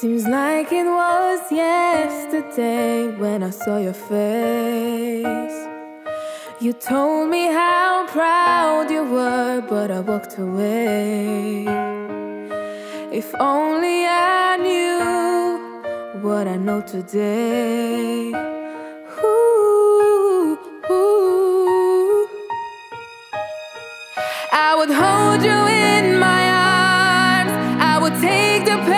Seems like it was yesterday when I saw your face. You told me how proud you were, but I walked away. If only I knew what I know today. Ooh, ooh. I would hold you in my arms, I would take the pain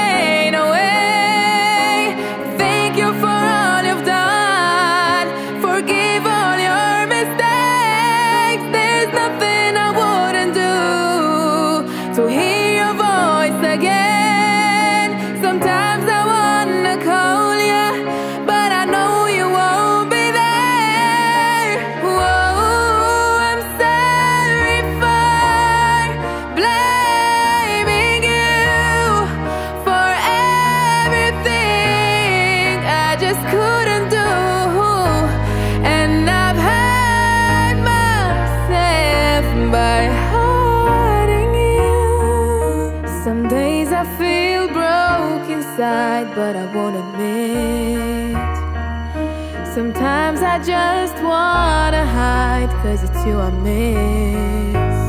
I feel broke inside, but I won't admit. Sometimes I just wanna hide, cause it's you I miss.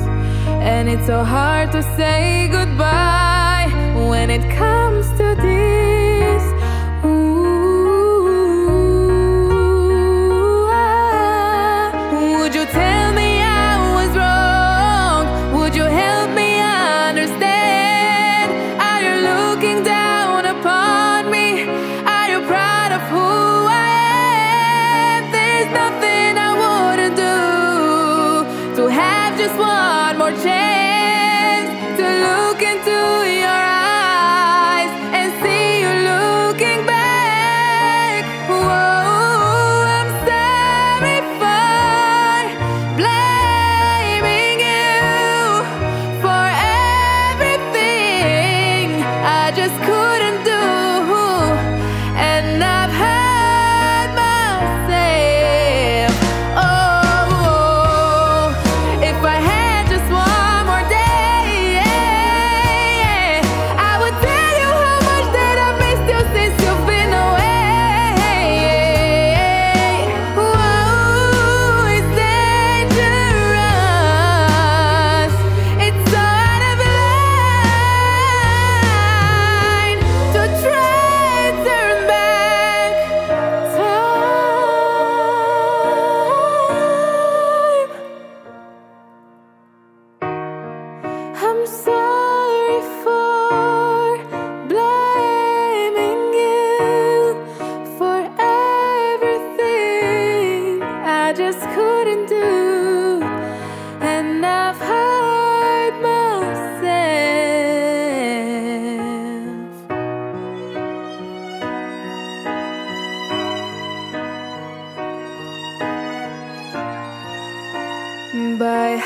And it's so hard to say goodbye when it comes to this. Just one more chance to look into just couldn't do, and I've hurt myself. By